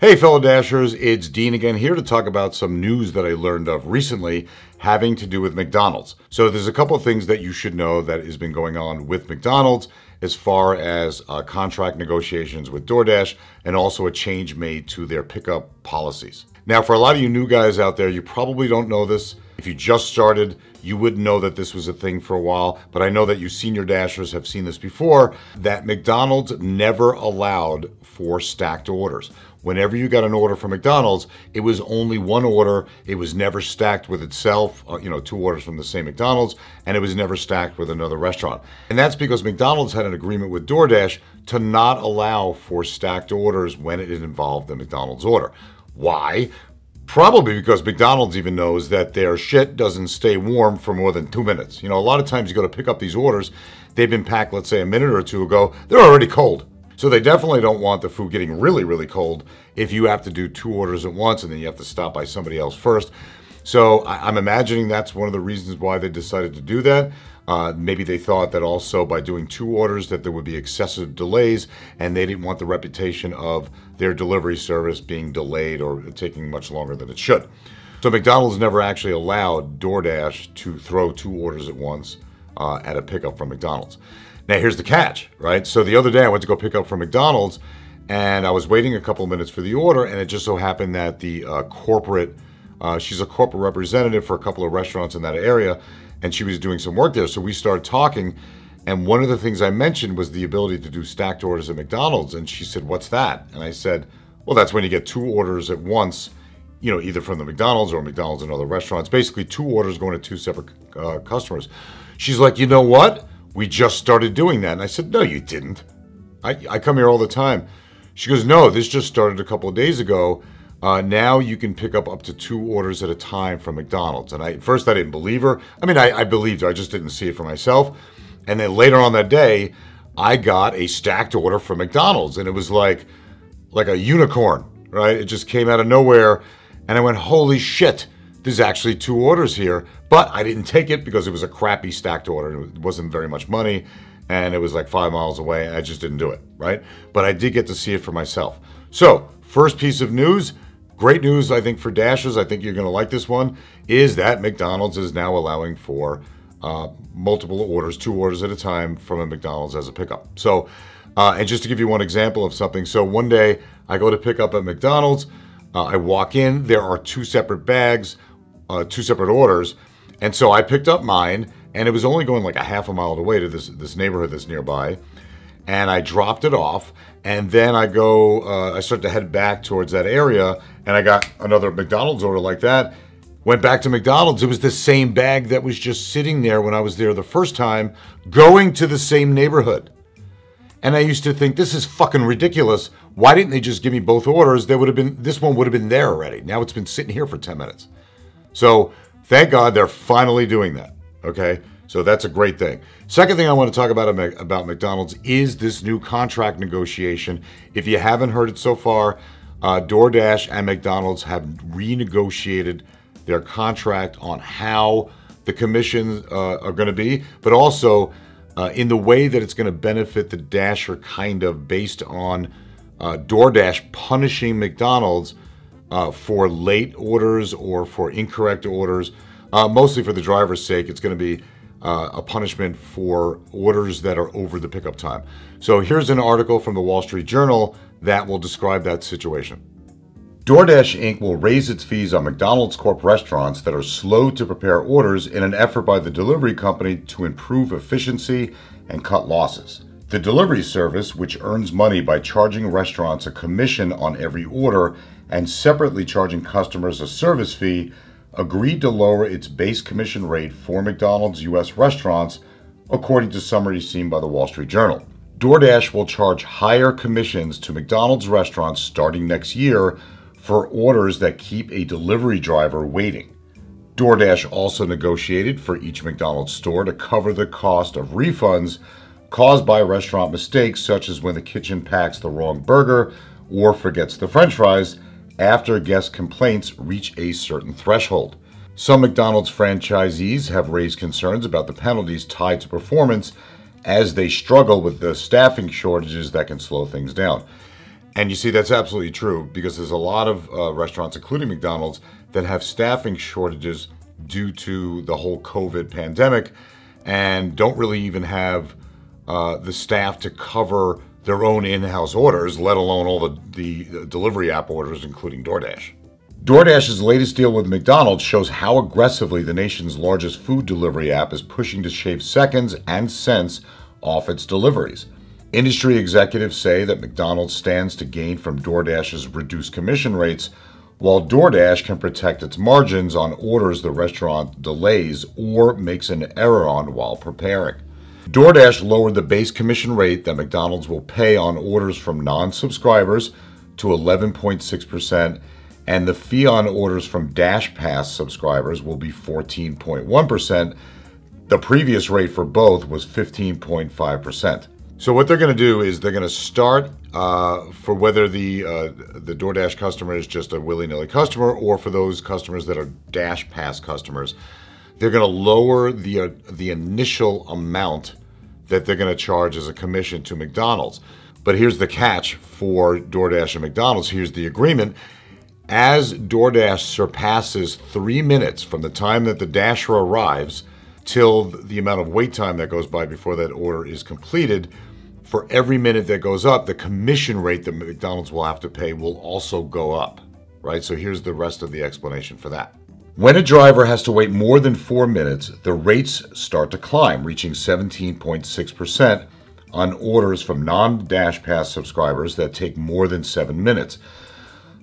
Hey, fellow Dashers, it's Dean again here to talk about some news that I learned of recently having to do with McDonald's. So, there's a couple of things that you should know that has been going on with McDonald's as far as uh, contract negotiations with DoorDash and also a change made to their pickup policies. Now, for a lot of you new guys out there, you probably don't know this. If you just started, you wouldn't know that this was a thing for a while, but I know that you senior dashers have seen this before that McDonald's never allowed for stacked orders. Whenever you got an order from McDonald's, it was only one order. It was never stacked with itself, uh, you know, two orders from the same McDonald's, and it was never stacked with another restaurant. And that's because McDonald's had an agreement with DoorDash to not allow for stacked orders when it involved the McDonald's order. Why? Probably because McDonald's even knows that their shit doesn't stay warm for more than two minutes. You know, a lot of times you go to pick up these orders, they've been packed, let's say, a minute or two ago, they're already cold. So they definitely don't want the food getting really, really cold if you have to do two orders at once and then you have to stop by somebody else first. So I- am imagining that's one of the reasons why they decided to do that. Uh, maybe they thought that also by doing two orders that there would be excessive delays, and they didn't want the reputation of their delivery service being delayed or taking much longer than it should. So McDonald's never actually allowed DoorDash to throw two orders at once uh, at a pickup from McDonald's. Now here's the catch, right? So the other day I went to go pick up from McDonald's, and I was waiting a couple of minutes for the order, and it just so happened that the uh, corporate, uh, she's a corporate representative for a couple of restaurants in that area and she was doing some work there. So we started talking. And one of the things I mentioned was the ability to do stacked orders at McDonald's. And she said, What's that? And I said, Well, that's when you get two orders at once, you know, either from the McDonald's or McDonald's and other restaurants. Basically, two orders going to two separate uh, customers. She's like, You know what? We just started doing that. And I said, No, you didn't. I, I come here all the time. She goes, No, this just started a couple of days ago. Uh, now you can pick up up to two orders at a time from McDonald's. And I first I didn't believe her. I mean, I, I believed her. I just didn't see it for myself. And then later on that day, I got a stacked order from McDonald's, and it was like like a unicorn, right? It just came out of nowhere, and I went, "Holy shit!" There's actually two orders here, but I didn't take it because it was a crappy stacked order. It wasn't very much money, and it was like five miles away. I just didn't do it, right? But I did get to see it for myself. So, first piece of news Great news, I think, for Dashers. I think you're going to like this one. Is that McDonald's is now allowing for uh, multiple orders, two orders at a time from a McDonald's as a pickup. So, uh, and just to give you one example of something, so one day I go to pick up at McDonald's. Uh, I walk in, there are two separate bags, uh, two separate orders, and so I picked up mine, and it was only going like a half a mile away to this this neighborhood that's nearby and I dropped it off. And then I go, uh, I start to head back towards that area, and I got another McDonald's order like that. Went back to McDonald's. It was the same bag that was just sitting there when I was there the first time, going to the same neighborhood. And I used to think, this is fucking ridiculous. Why didn't they just give me both orders? There would have been, this one would have been there already. Now it's been sitting here for 10 minutes. So thank God they're finally doing that. Okay. So that's a great thing. Second thing I want to talk about about McDonald's is this new contract negotiation. If you haven't heard it so far, uh, DoorDash and McDonald's have renegotiated their contract on how the commissions uh, are going to be, but also uh, in the way that it's going to benefit the Dasher, kind of based on uh, DoorDash punishing McDonald's uh, for late orders or for incorrect orders. Uh, mostly for the driver's sake, it's going to be uh, a punishment for orders that are over the pickup time. So here's an article from the Wall Street Journal that will describe that situation. DoorDash Inc. will raise its fees on McDonald's Corp restaurants that are slow to prepare orders in an effort by the delivery company to improve efficiency and cut losses. The delivery service, which earns money by charging restaurants a commission on every order and separately charging customers a service fee, agreed to lower its base commission rate for McDonald's U.S. restaurants, according to summaries seen by the Wall Street Journal. DoorDash will charge higher commissions to McDonald's restaurants starting next year for orders that keep a delivery driver waiting. DoorDash also negotiated for each McDonald's store to cover the cost of refunds caused by restaurant mistakes, such as when the kitchen packs the wrong burger or forgets the french fries, after guest complaints reach a certain threshold. Some McDonald's franchisees have raised concerns about the penalties tied to performance as they struggle with the staffing shortages that can slow things down. And you see, that's absolutely true because there's a lot of uh, restaurants, including McDonald's, that have staffing shortages due to the whole COVID pandemic and don't really even have uh, the staff to cover their own in-house orders, let alone all the, the delivery app orders, including DoorDash. DoorDash's latest deal with McDonald's shows how aggressively the nation's largest food delivery app is pushing to shave seconds and cents off its deliveries. Industry executives say that McDonald's stands to gain from DoorDash's reduced commission rates, while DoorDash can protect its margins on orders the restaurant delays or makes an error on while preparing. DoorDash lowered the base commission rate that McDonald's will pay on orders from non subscribers to 11.6%, and the fee on orders from Dash Pass subscribers will be 14.1%. The previous rate for both was 15.5%. So what they're going to do is they're going to start uh, for whether the uh, the DoorDash customer is just a willy nilly customer or for those customers that are Dash Pass customers they're going to lower the uh, the initial amount that they're going to charge as a commission to McDonald's. But here's the catch for DoorDash and McDonald's. Here's the agreement. As DoorDash surpasses three minutes from the time that the dasher arrives till the amount of wait time that goes by before that order is completed, for every minute that goes up, the commission rate that McDonald's will have to pay will also go up, right? So here's the rest of the explanation for that. When a driver has to wait more than four minutes, the rates start to climb, reaching 17.6% on orders from non Dash Pass subscribers that take more than seven minutes.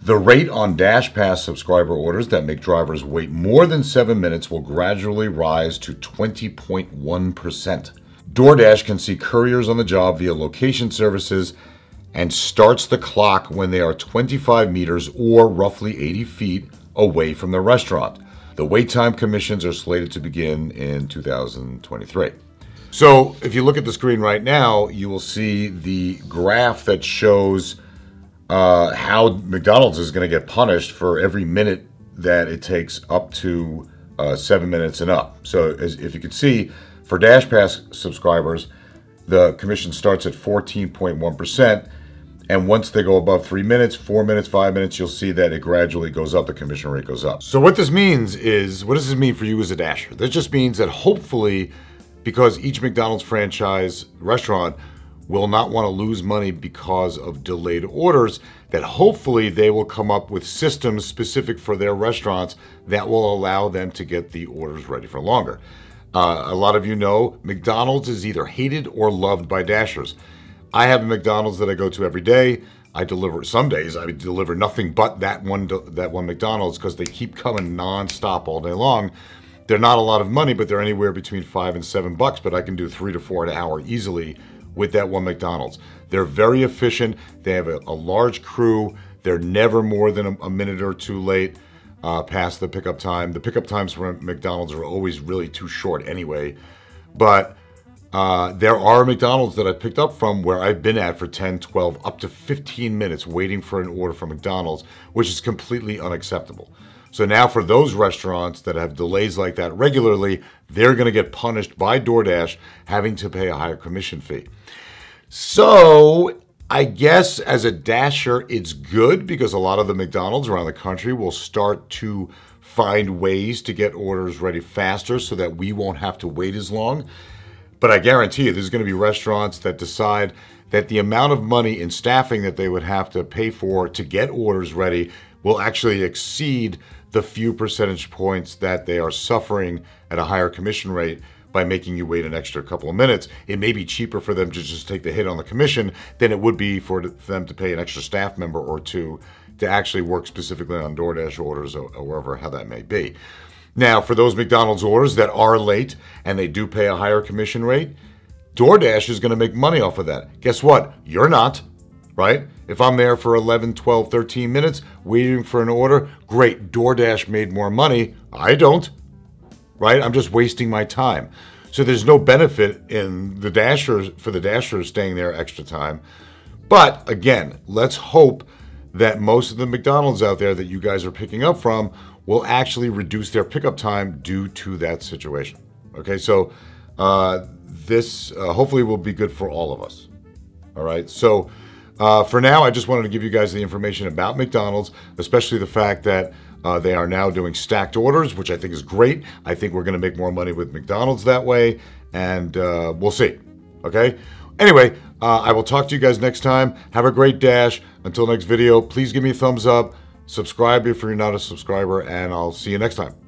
The rate on Dash Pass subscriber orders that make drivers wait more than seven minutes will gradually rise to 20.1%. DoorDash can see couriers on the job via location services and starts the clock when they are 25 meters or roughly 80 feet away from the restaurant. The wait time commissions are slated to begin in 2023. So, if you look at the screen right now, you will see the graph that shows uh, how McDonald's is going to get punished for every minute that it takes up to uh, seven minutes and up. So, as, if you can see, for Dash Pass subscribers, the commission starts at 14.1%. And once they go above three minutes, four minutes, five minutes, you'll see that it gradually goes up. The commission rate goes up. So what this means is, what does this mean for you as a dasher? This just means that hopefully, because each McDonald's franchise restaurant will not want to lose money because of delayed orders, that hopefully they will come up with systems specific for their restaurants that will allow them to get the orders ready for longer. Uh, a lot of you know McDonald's is either hated or loved by dashers. I have a McDonald's that I go to every day. I deliver some days. I deliver nothing but that one that one McDonald's because they keep coming nonstop all day long. They're not a lot of money, but they're anywhere between five and seven bucks. But I can do three to four an hour easily with that one McDonald's. They're very efficient. They have a, a large crew. They're never more than a, a minute or two late uh, past the pickup time. The pickup times for McDonald's are always really too short anyway. But uh, there are McDonald's that I picked up from where I've been at for 10, 12, up to 15 minutes waiting for an order from McDonald's, which is completely unacceptable. So now for those restaurants that have delays like that regularly, they're going to get punished by DoorDash having to pay a higher commission fee. So I guess as a dasher, it's good because a lot of the McDonald's around the country will start to find ways to get orders ready faster so that we won't have to wait as long. But I guarantee you, there's going to be restaurants that decide that the amount of money in staffing that they would have to pay for to get orders ready will actually exceed the few percentage points that they are suffering at a higher commission rate by making you wait an extra couple of minutes. It may be cheaper for them to just take the hit on the commission than it would be for them to pay an extra staff member or two to actually work specifically on DoorDash orders or, wherever how that may be. Now, for those McDonald's orders that are late and they do pay a higher commission rate, DoorDash is going to make money off of that. Guess what? You're not, right? If I'm there for 11, 12, 13 minutes waiting for an order, great. DoorDash made more money. I don't, right? I'm just wasting my time. So there's no benefit in the dashers for the dashers staying there extra time. But again, let's hope that most of the McDonald's out there that you guys are picking up from will actually reduce their pickup time due to that situation. Okay, so uh, this uh, hopefully will be good for all of us. All right, so uh, for now, I just wanted to give you guys the information about McDonald's, especially the fact that uh, they are now doing stacked orders, which I think is great. I think we're going to make more money with McDonald's that way, and uh, we'll see. Okay? Anyway, uh, I will talk to you guys next time. Have a great dash. Until next video, please give me a thumbs up. Subscribe if you're not a subscriber, and I'll see you next time.